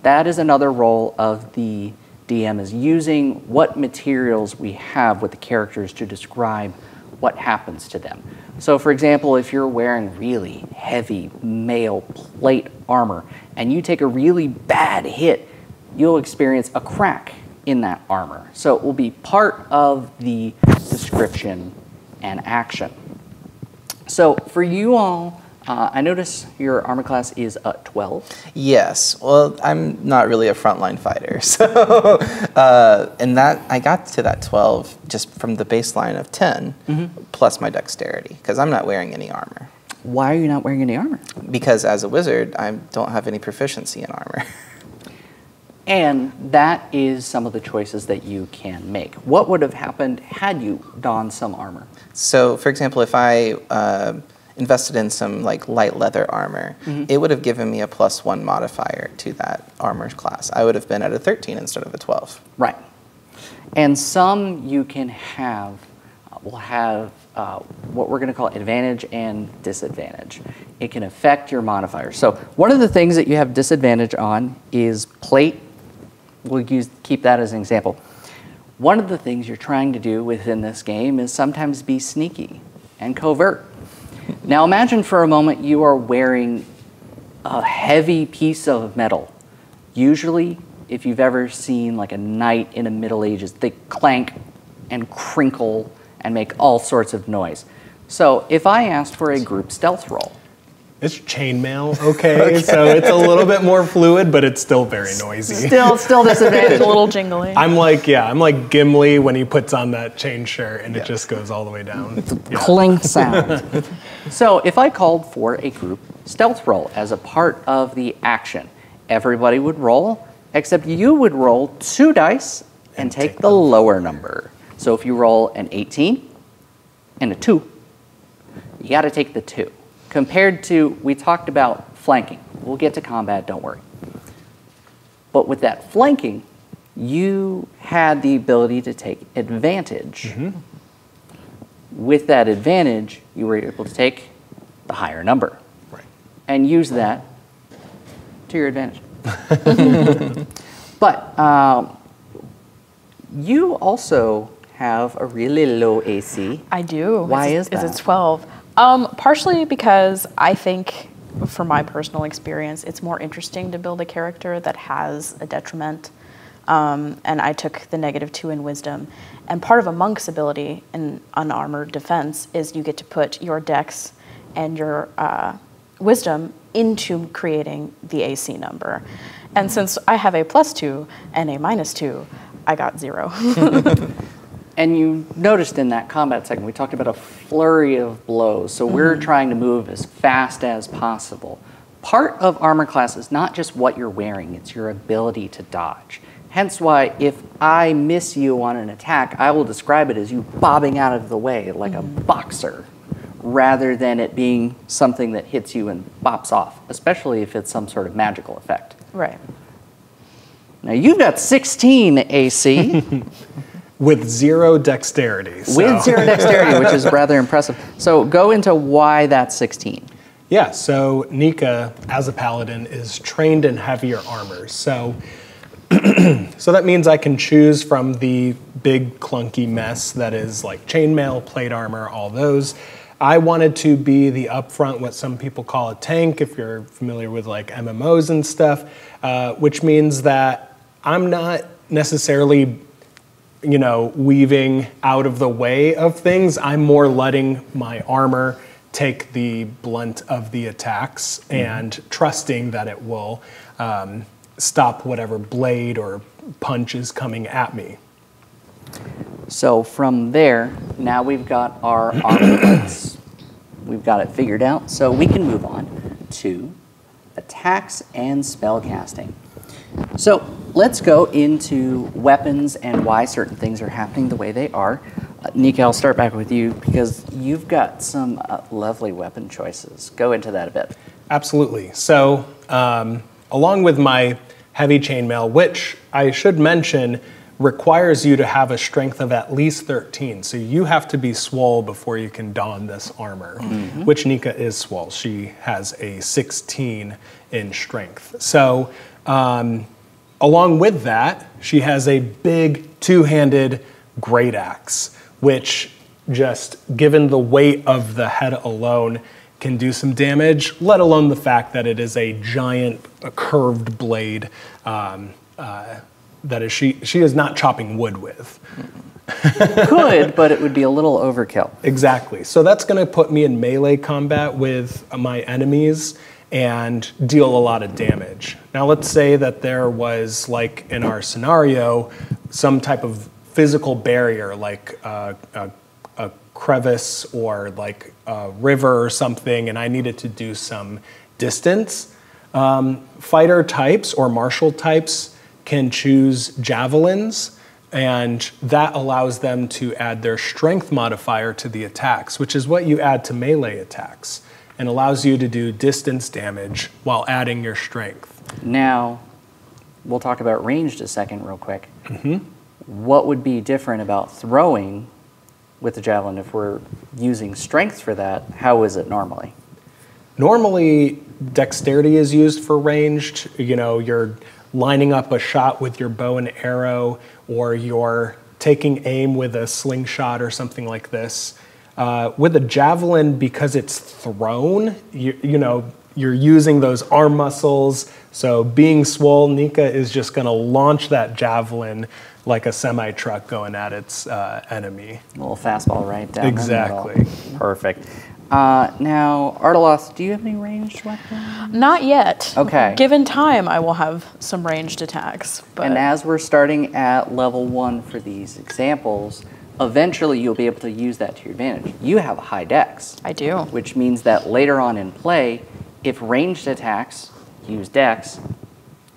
That is another role of the DM is using what materials we have with the characters to describe what happens to them. So for example, if you're wearing really heavy mail plate armor and you take a really bad hit, you'll experience a crack in that armor. So it will be part of the description and action. So for you all, uh, I notice your armor class is a 12. Yes. Well, I'm not really a frontline fighter, so uh, and that I got to that 12 just from the baseline of 10 plus my dexterity because I'm not wearing any armor. Why are you not wearing any armor? Because as a wizard, I don't have any proficiency in armor. And that is some of the choices that you can make. What would have happened had you donned some armor? So, for example, if I uh, invested in some like light leather armor, it would have given me a plus one modifier to that armor class. I would have been at a 13 instead of a 12. Right. And some you can have, will have uh, what we're going to call advantage and disadvantage. It can affect your modifiers. So one of the things that you have disadvantage on is plate. We'll use, keep that as an example. One of the things you're trying to do within this game is sometimes be sneaky and covert. Now imagine for a moment you are wearing a heavy piece of metal. Usually, if you've ever seen like a knight in the Middle Ages, they clank and crinkle and make all sorts of noise. So if I asked for a group stealth roll, It's chainmail, okay? So it's a little bit more fluid, but it's still very noisy. still still It's disadvantage. a little jingly. I'm like, yeah, I'm like Gimli when he puts on that chain shirt and it just goes all the way down. it's Yeah. clink sound. so if I called for a group stealth roll as a part of the action, everybody would roll, except you would roll two dice and, And take take the them. lower number. So if you roll an 18 and a 2, you got to take the 2. Compared to, we talked about flanking. We'll get to combat, don't worry. But with that flanking, you had the ability to take advantage with that advantage, you were able to take the higher number Right. and use that to your advantage. but um, you also have a really low AC. I do. Why It's- is that? It's 12. Um, partially because I think, from my personal experience, it's more interesting to build a character that has a detriment. Um, and I took the negative two in wisdom. And part of a monk's ability in unarmored defense is you get to put your dex and your uh, wisdom into creating the AC number. And since I have a plus two and a minus two, I got zero. And you noticed in that combat segment, we talked about a flurry of blows. So we're mm-hmm. trying to move as fast as possible. Part of armor class is not just what you're wearing, it's your ability to dodge. Hence why if I miss you on an attack, I will describe it as you bobbing out of the way like a mm-hmm. boxer, rather than it being something that hits you and bops off, especially if it's some sort of magical effect. right. Now you've got 16 AC. With zero dexterity. so- with zero dexterity, which is rather impressive. So go into why that's 16. Yeah, so Nika, as a paladin, is trained in heavier armor. So, so that means I can choose from the big clunky mess that is like chainmail, plate armor, all those. I wanted to be the upfront, what some people call a tank, if you're familiar with like MMOs and stuff, uh, which means that I'm not necessarily you know, weaving out of the way of things. I'm more letting my armor take the blunt of the attacks and trusting that it will um, stop whatever blade or punch is coming at me. So from there, now we've got our armor. We've got it figured out. So we can move on to attacks and spell casting. So let's go into weapons and why certain things are happening the way they are. Uh, Nika, I'll start back with you because you've got some uh, lovely weapon choices. Go into that a bit. Absolutely. So, um, along with my heavy chainmail, which I should mention requires you to have a strength of at least 13. So you have to be swole before you can don this armor, which Nika is swole. She has a 16 in strength. So, um, along with that, she has a big two handed great axe, which just given the weight of the head alone can do some damage, let alone the fact that it is a giant a curved blade um, uh, that is she, she is not chopping wood with. Could, but it would be a little overkill. Exactly. So that's going to put me in melee combat with my enemies and deal a lot of damage. Now, let's say that there was, like in our scenario, some type of physical barrier, like uh, a, a crevice or like a river or something, and I needed to do some distance. Um, fighter types or martial types can choose javelins and that allows them to add their strength modifier to the attacks, which is what you add to melee attacks, and allows you to do distance damage while adding your strength. Now, we'll talk about ranged a second, real quick. Mm-hmm. What would be different about throwing with the javelin if we're using strength for that? How is it normally? Normally, dexterity is used for ranged. You know, you're lining up a shot with your bow and arrow, or you're taking aim with a slingshot or something like this. Uh, with a javelin, because it's thrown, you, you know, you're using those arm muscles. So being swole, Nika is just going to launch that javelin like a semi truck going at its uh, enemy. A little fastball right down the middle. Exactly. Perfect. Uh, now, Arteloth, do you have any ranged weapons? Not yet. Okay. Given time, I will have some ranged attacks. But And as we're starting at level one for these examples, eventually you'll be able to use that to your advantage. You have a high dex, I do. which means that later on in play, if ranged attacks use dex,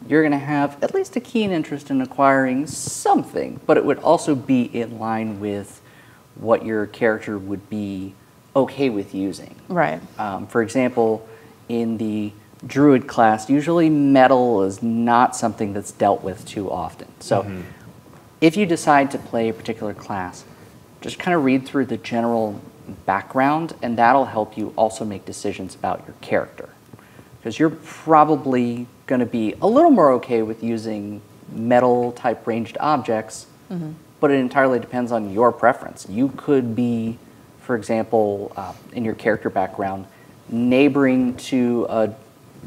you're going to have at least a keen interest in acquiring something, but it would also be in line with what your character would be okay with using. Right. Um, for example, in the druid class, usually metal is not something that's dealt with too often. So if you decide to play a particular class, just kind of read through the general background, and that'll help you also make decisions about your character. Because you're probably going to be a little more okay with using metal type ranged objects, but it entirely depends on your preference. You could be, for example, uh, in your character background, neighboring to a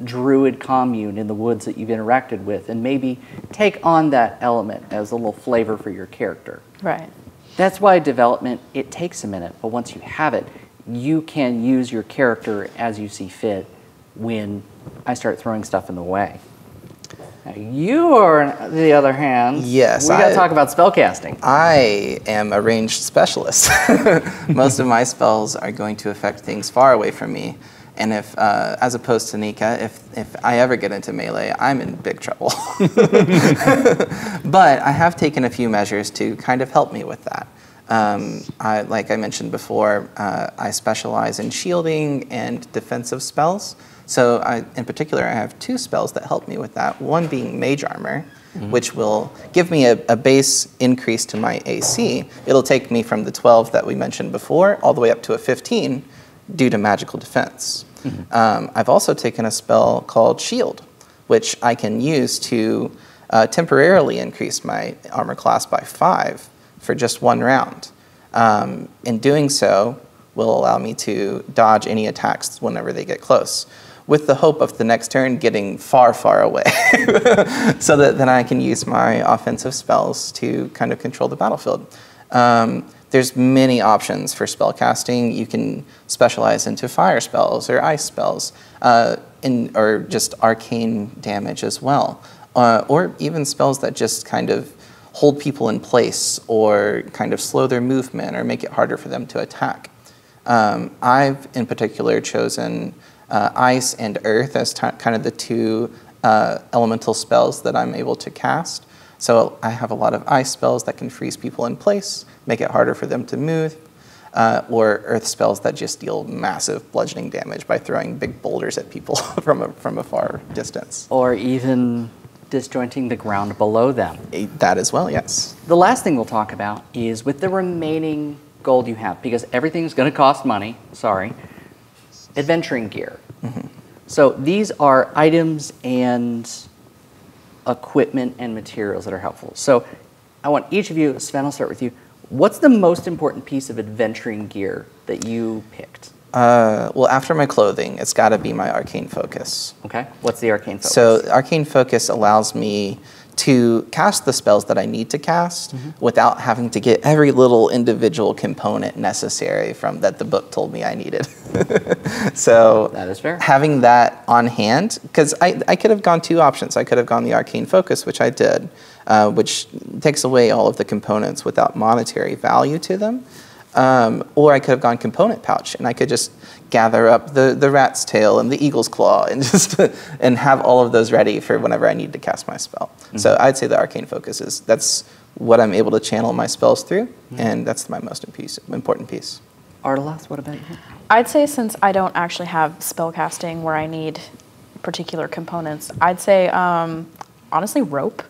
druid commune in the woods that you've interacted with, and maybe take on that element as a little flavor for your character. Right. That's why development, it takes a minute, but once you have it, you can use your character as you see fit when I start throwing stuff in the way. Now, you are, on the other hand, Yes, we got I- to talk about spellcasting. I am a ranged specialist. Most of my spells are going to affect things far away from me. And if, uh, as opposed to Nika, if, if I ever get into melee, I'm in big trouble. but I have taken a few measures to kind of help me with that. Um, I, like I mentioned before, uh, I specialize in shielding and defensive spells. So, I, in particular, I have two spells that help me with that. One being Mage Armor, which will give me a, a base increase to my AC. It'll take me from the 12 that we mentioned before all the way up to a 15 due to magical defense. Um, I've also taken a spell called Shield, which I can use to uh, temporarily increase my armor class by five for just one round. Um, in doing so, will allow me to dodge any attacks whenever they get close, with the hope of the next turn getting far, far away, so that then I can use my offensive spells to kind of control the battlefield. Um, there's many options for spell casting. You can specialize into fire spells or ice spells, uh, in, or just arcane damage as well, uh, or even spells that just kind of hold people in place or kind of slow their movement or make it harder for them to attack. Um, I've, in particular, chosen uh, ice and earth as kind of the two uh, elemental spells that I'm able to cast. So I have a lot of ice spells that can freeze people in place, make it harder for them to move, uh, or earth spells that just deal massive bludgeoning damage by throwing big boulders at people from a, from a far distance. Or even disjointing the ground below them. Eh, That as well, yes. The last thing we'll talk about is with the remaining gold you have, because everything's going to cost money, sorry, adventuring gear. So these are items and equipment and materials that are helpful. So I want each of you, Sven, I'll start with you. What's the most important piece of adventuring gear that you picked? Uh, well, after my clothing, it's got to be my arcane focus. Okay, what's the arcane focus? So arcane focus allows me to cast the spells that I need to cast Mm-hmm. without having to get every little individual component necessary from that the book told me I needed. so That is fair. having that on hand, because I, I could have gone two options. I could have gone the arcane focus, which I did, uh, which takes away all of the components without monetary value to them. Um, or I could have gone component pouch, and I could just gather up the, the rat's tail and the eagle's claw, and just and have all of those ready for whenever I need to cast my spell. So I'd say the arcane focus is that's what I'm able to channel my spells through, and that's my most piece, important piece. Ardalas, what about you? I'd say since I don't actually have spell casting where I need particular components, I'd say um, honestly rope.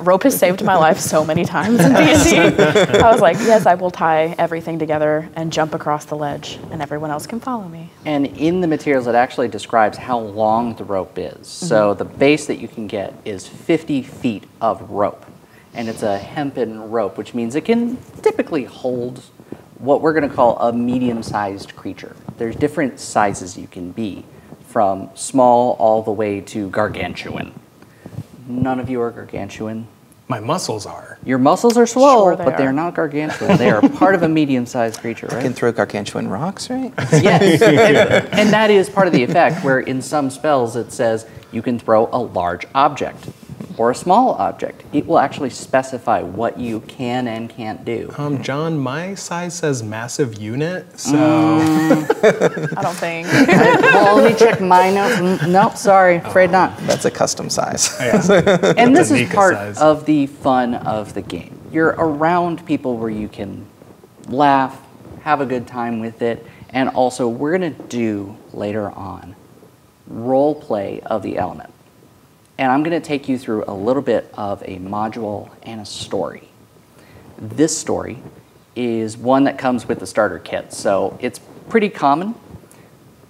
Rope has saved my life so many times in D&D. I was like, yes, I will tie everything together and jump across the ledge, and everyone else can follow me. And in the materials, it actually describes how long the rope is. Mm-hmm. So the base that you can get is 50 feet of rope. And it's a hempen rope, which means it can typically hold what we're going to call a medium sized creature. There's different sizes you can be, from small all the way to gargantuan. None of you are gargantuan. My muscles are. Your muscles are swole, Sure they but they're not gargantuan. They are part of a medium sized creature, right? I can throw gargantuan rocks, right? Yes, and, and that is part of the effect where in some spells it says you can throw a large object or a small object. It will actually specify what you can and can't do. Um, John, my size says massive unit, so I don't think. well, let me check my notes. Mm, Nope, sorry, afraid not. That's a custom size. yeah. And this is part size. of the fun of the game. You're around people where you can laugh, have a good time with it, and also we're going to do later on role play of the element. And I'm going to take you through a little bit of a module and a story. This story is one that comes with the starter kit, so it's pretty common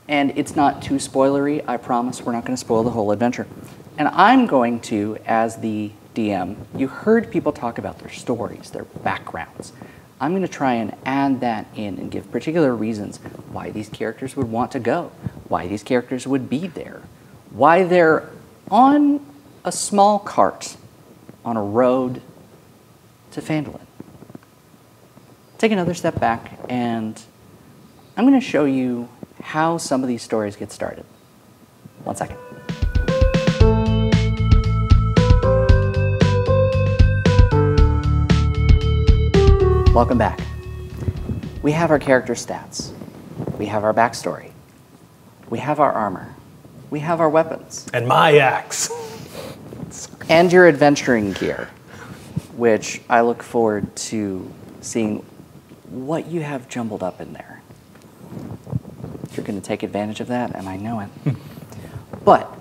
and it's not too spoilery. I promise we're not going to spoil the whole adventure. And I'm going to, as the DM, you heard people talk about their stories, their backgrounds. I'm going to try and add that in and give particular reasons why these characters would want to go, why these characters would be there, why they're on a small cart on a road to Phandalin. Take another step back and I'm going to show you how some of these stories get started. One second. Welcome back. We have our character stats. We have our backstory. We have our armor. We have our weapons. and my axe. And your adventuring gear, which I look forward to seeing what you have jumbled up in there. You're going to take advantage of that, and I know it. but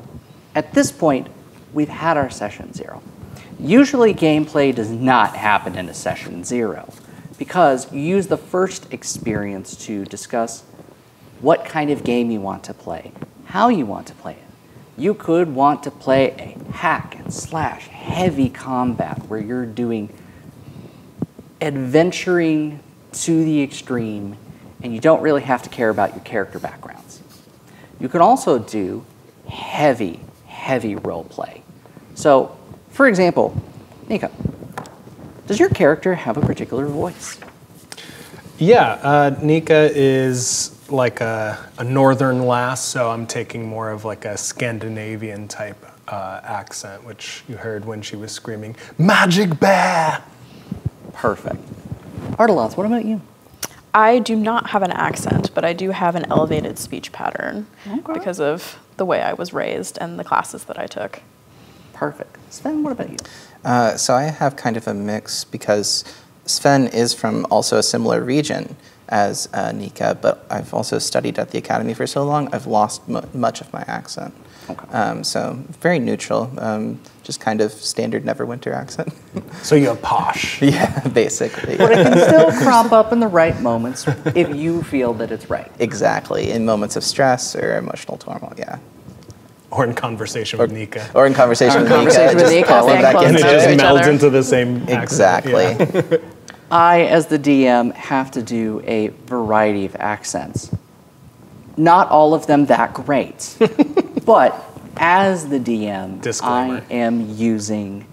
at this point, we've had our session zero. Usually, gameplay does not happen in a session zero because you use the first experience to discuss what kind of game you want to play, how you want to play it. You could want to play a hack and slash heavy combat where you're doing adventuring to the extreme and you don't really have to care about your character backgrounds. You can also do heavy, heavy role play. So, for example, Nika, does your character have a particular voice? Yeah, uh, Nika is like a, a northern lass, so I'm taking more of like a Scandinavian type uh, accent, which you heard when she was screaming, Magic Bear! Perfect. Arteloth, what about you? I do not have an accent, but I do have an elevated speech pattern Okay. because of the way I was raised and the classes that I took. Perfect. Sven, what about you? Uh, so I have kind of a mix because Sven is from also a similar region as uh, Nika, but I've also studied at the academy for so long, I've lost mu much of my accent. Okay. Um, so very neutral, um, just kind of standard Neverwinter accent. So you're posh. yeah, basically. But it can still crop up in the right moments if you feel that it's right. exactly, in moments of stress or emotional turmoil, yeah. Or in conversation with Nika. Or in conversation Or in with Nika, with just Nika, call it back close and it just melds into the same accent. Exactly. Yeah. I, as the DM, have to do a variety of accents. Not all of them that great. but as the DM, Disclaimer. I am using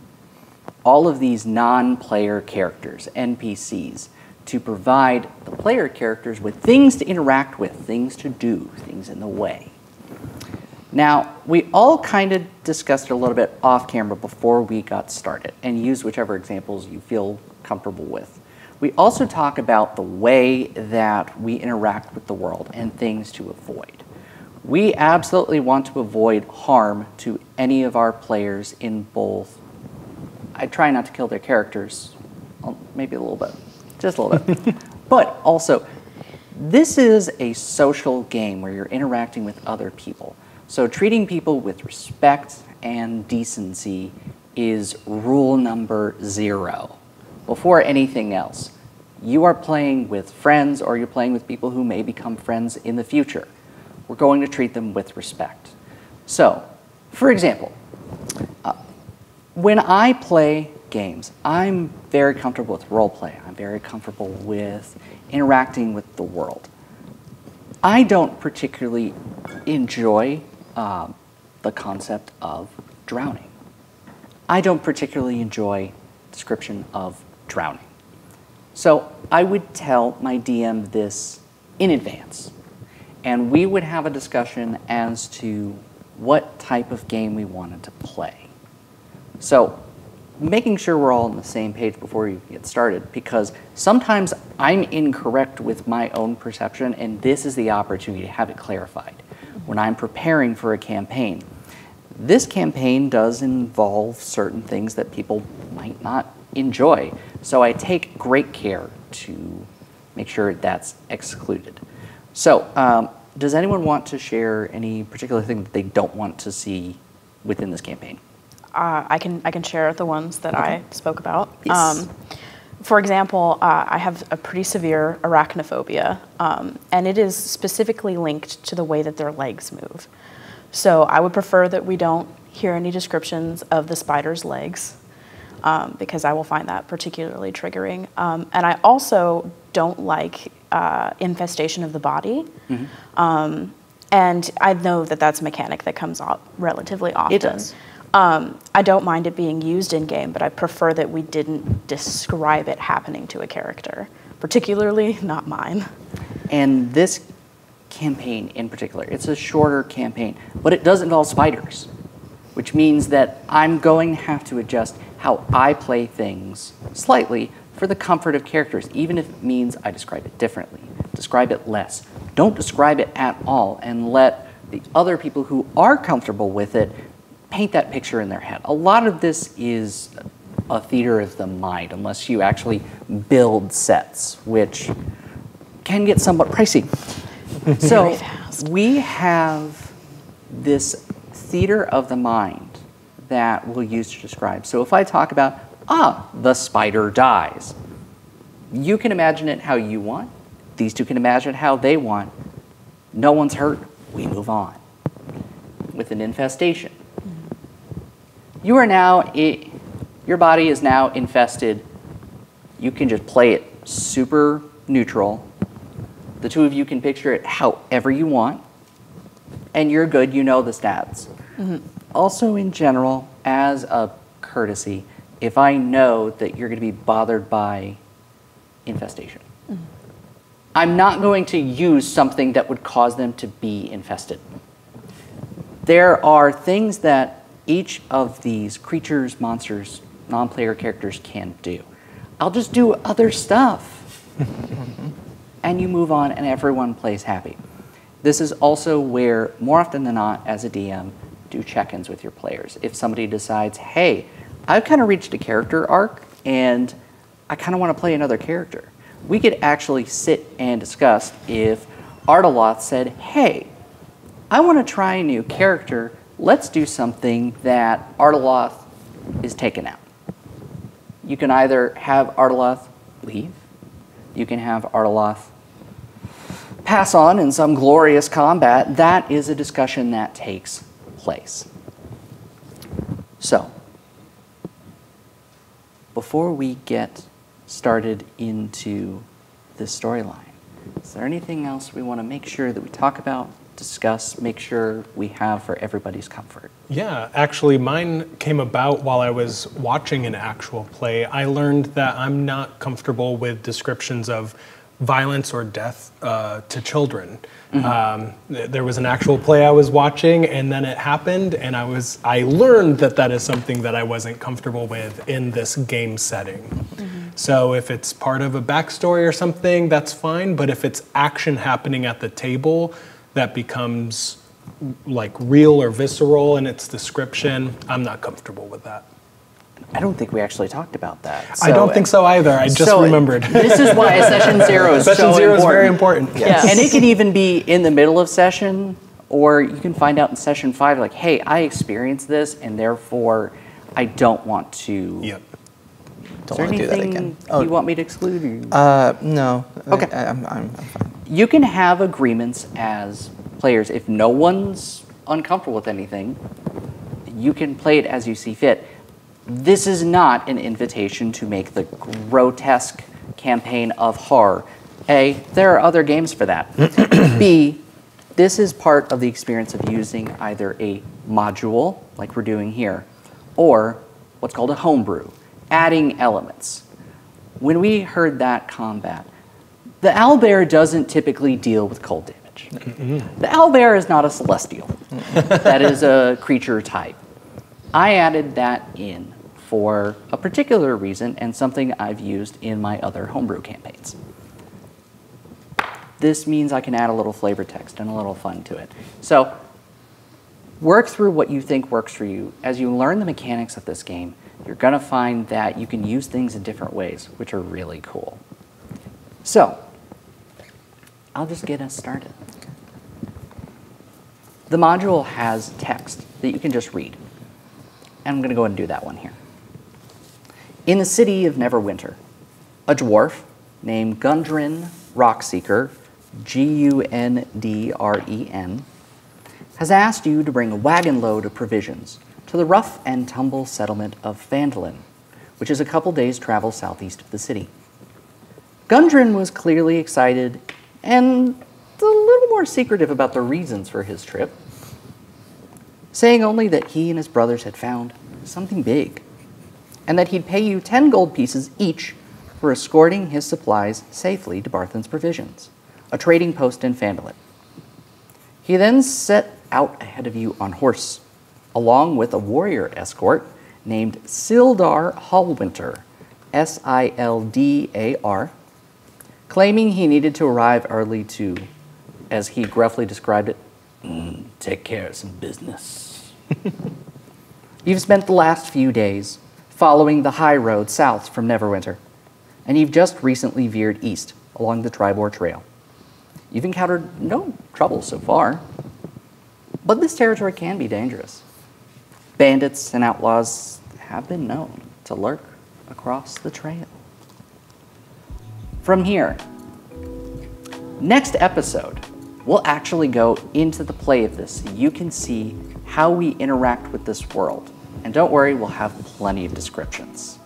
all of these non player characters, NPCs, to provide the player characters with things to interact with, things to do, things in the way. Now, we all kind of discussed it a little bit off camera before we got started and use whichever examples you feel comfortable with. We also talk about the way that we interact with the world and things to avoid. We absolutely want to avoid harm to any of our players in both. I try not to kill their characters, um, maybe a little bit, just a little bit. but also, this is a social game where you're interacting with other people. So treating people with respect and decency is rule number zero. Before anything else, you are playing with friends or you're playing with people who may become friends in the future. We're going to treat them with respect. So, for example, uh, when I play games, I'm very comfortable with role play. I'm very comfortable with interacting with the world. I don't particularly enjoy um, the concept of drowning. I don't particularly enjoy description of drowning. So I would tell my DM this in advance, and we would have a discussion as to what type of game we wanted to play. So making sure we're all on the same page before you get started, because sometimes I'm incorrect with my own perception, and this is the opportunity to have it clarified when I'm preparing for a campaign. This campaign does involve certain things that people might not enjoy, so I take great care to make sure that's excluded. So, um, does anyone want to share any particular thing that they don't want to see within this campaign? Uh, I can I can share the ones that I spoke about. Um, Yes. for example, uh, I have a pretty severe arachnophobia, um, and it is specifically linked to the way that their legs move. So I would prefer that we don't hear any descriptions of the spider's legs, um, because I will find that particularly triggering. Um, and I also don't like uh, infestation of the body. Um, and I know that that's a mechanic that comes up relatively often. It does. Um, I don't mind it being used in game, but I prefer that we didn't describe it happening to a character, particularly not mine. And this campaign in particular, it's a shorter campaign, but it does involve spiders, which means that I'm going to have to adjust how I play things slightly for the comfort of characters, even if it means I describe it differently, describe it less. Don't describe it at all and let the other people who are comfortable with it paint that picture in their head. A lot of this is a theater of the mind, unless you actually build sets, which can get somewhat pricey. So we have this theater of the mind that we'll use to describe. So if I talk about, ah, the spider dies, you can imagine it how you want. These two can imagine it how they want. No one's hurt. We move on. With an infestation, you are now, i your body is now infested. You can just play it super neutral. The two of you can picture it however you want, and you're good. You know the stats. Also, in general, as a courtesy, if I know that you're going to be bothered by infestation, mm-hmm. I'm not going to use something that would cause them to be infested. There are things that each of these creatures, monsters, non player characters can do. I'll just do other stuff. and you move on, and everyone plays happy. This is also where, more often than not, as a DM, do check ins with your players. If somebody decides, hey, I've kind of reached a character arc and I kind of want to play another character, we could actually sit and discuss if Ardaloth said, hey, I want to try a new character. Let's do something that Ardaloth is taken out. You can either have Ardaloth leave, you can have Ardaloth pass on in some glorious combat. That is a discussion that takes place. So, before we get started into this storyline, is there anything else we want to make sure that we talk about, discuss, make sure we have for everybody's comfort? Yeah, actually, mine came about while I was watching an actual play. I learned that I'm not comfortable with descriptions of violence or death uh, to children. Mm-hmm. Um, th- there was an actual play I was watching, and then it happened, and I was I learned that that is something that I wasn't comfortable with in this game setting. Mm-hmm. So if it's part of a backstory or something, that's fine. But if it's action happening at the table, that becomes like real or visceral in its description. I'm not comfortable with that. I don't think we actually talked about that. I don't think so either. I just so remembered. This is why session zero is Session so zero important. is very important. Yes. And it could even be in the middle of session, or you can find out in session five, like, hey, I experienced this, and therefore I don't want to. Yep. Is Don't there want to do that anything again. Oh, you want me to exclude? Or? uh, no. Okay. I, I'm, I'm, I'm fine. you can have agreements as players. If no one's uncomfortable with anything, you can play it as you see fit. This is not an invitation to make the grotesque campaign of horror. A, there are other games for that. B, this is part of the experience of using either a module, like we're doing here, or what's called a homebrew, adding elements. When we heard that combat, the owlbear doesn't typically deal with cold damage. Mm-hmm. The owlbear is not a celestial. that is a creature type. I added that in for a particular reason and something I've used in my other homebrew campaigns. This means I can add a little flavor text and a little fun to it. So work through what you think works for you. As you learn the mechanics of this game, you're going to find that you can use things in different ways, which are really cool. So, I'll just get us started. The module has text that you can just read. And I'm going to go ahead and do that one here. In the city of Neverwinter, a dwarf named Gundren Rockseeker, G U N D R E N, has asked you to bring a wagon load of provisions to the rough and tumble settlement of Phandalin, which is a couple days' travel southeast of the city. Gundren was clearly excited and a little more secretive about the reasons for his trip, saying only that he and his brothers had found something big, and that he'd pay you 10 gold pieces each for escorting his supplies safely to Barthen's Provisions, a trading post in Phandalin. He then set out ahead of you on horse, along with a warrior escort named Sildar Hallwinter, S I L D A R, claiming he needed to arrive early to, as he gruffly described it, "Mm, take care of some business. you've spent the last few days following the high road south from Neverwinter, and you've just recently veered east along the Triboar Trail. You've encountered no trouble so far, but this territory can be dangerous. Bandits and outlaws have been known to lurk across the trail. From here, next episode, we'll actually go into the play of this so you can see how we interact with this world. And don't worry, we'll have plenty of descriptions.